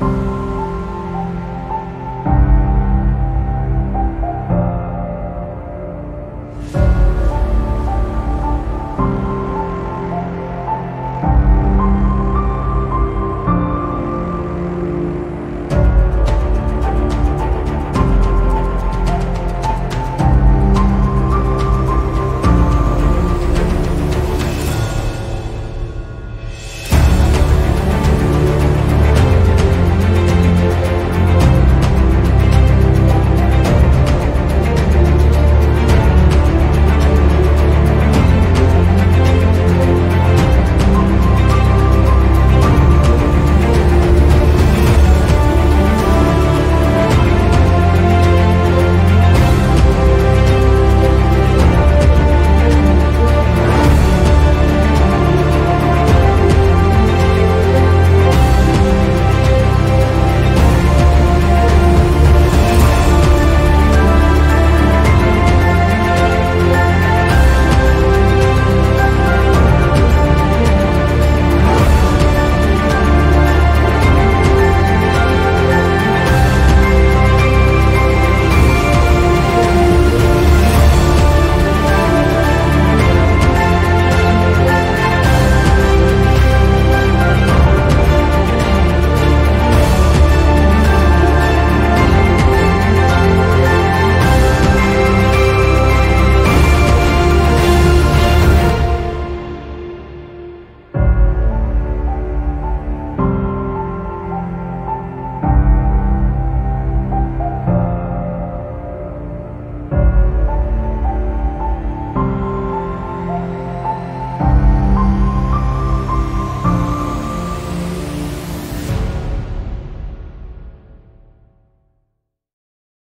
嗯。